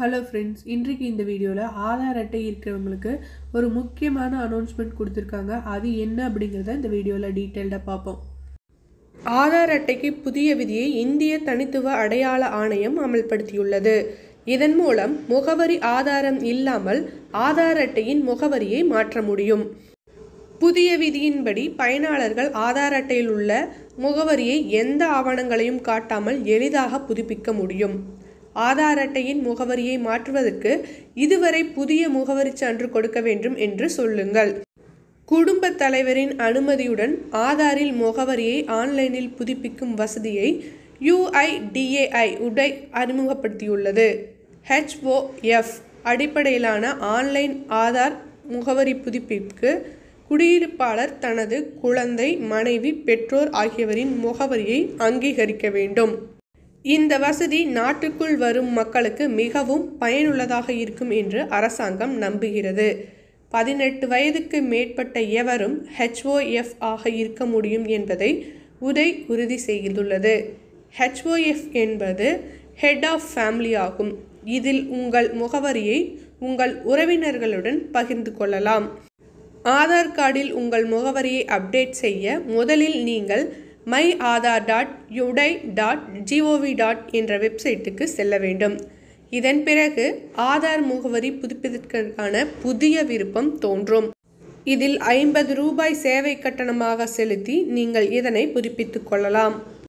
Hello friends இன்றைக்கு இந்த வீடியோவில் ஆதார் அட்டை இருக்கிறவங்களுக்கு ஒரு முக்கியமான அனௌன்ஸ்மெண்ட் கொடுத்துருக்காங்க. அது என்ன அப்படிங்கிறத இந்த வீடியோவில் டீட்டெயில்டாக பார்ப்போம். ஆதார் அட்டைக்கு புதிய விதியை இந்திய தனித்துவ அடையாள ஆணையம் அமல்படுத்தியுள்ளது. இதன் மூலம் முகவரி ஆதாரம் இல்லாமல் ஆதார் அட்டையின் முகவரியை மாற்ற முடியும். புதிய விதியின்படி பயனாளர்கள் ஆதார் அட்டையில் உள்ள முகவரியை எந்த ஆவணங்களையும் காட்டாமல் எளிதாக புதுப்பிக்க முடியும். ஆதார் அட்டையின் முகவரியை மாற்றுவதற்கு இதுவரை புதிய முகவரி சான்று கொடுக்க வேண்டும் என்று சொல்லுங்கள். குடும்பத் தலைவரின் அனுமதியுடன் ஆதாரில் முகவரியை ஆன்லைனில் புதுப்பிக்கும் வசதியை யுஐடிஏஐ உடை அறிமுகப்படுத்தியுள்ளது. ஹெச்ஓஎஃப் அடிப்படையிலான ஆன்லைன் ஆதார் முகவரி புதுப்பிப்புக்கு குடியிருப்பாளர் தனது குழந்தை மனைவி பெற்றோர் ஆகியவரின் முகவரியை அங்கீகரிக்க வேண்டும். இந்த வசதி நாட்டுக்குள் வரும் மக்களுக்கு மிகவும் பயனுள்ளதாக இருக்கும் என்று அரசாங்கம் நம்புகிறது. பதினெட்டு வயதுக்கு மேற்பட்ட எவரும் ஹெச்ஓஎஃப் ஆக இருக்க முடியும் என்பதை உதை உறுதி செய்துள்ளது. ஹெச்ஓஎஃப் என்பது ஹெட் ஆஃப் ஃபேமிலி ஆகும். இதில் உங்கள் முகவரியை உங்கள் உறவினர்களுடன் பகிர்ந்து கொள்ளலாம். ஆதார் கார்டில் உங்கள் முகவரியை அப்டேட் செய்ய முதலில் நீங்கள் my Aadhaar dot UIDAI dot G O V dot என்ற வெப்சைட்டுக்கு செல்ல வேண்டும். இதன் பிறகு ஆதார் முகவரி புதுப்பிப்பதற்கான புதிய விருப்பம் தோன்றும். இதில் ஐம்பது ரூபாய் சேவை கட்டணமாக செலுத்தி நீங்கள் இதனை புதுப்பித்துக் கொள்ளலாம்.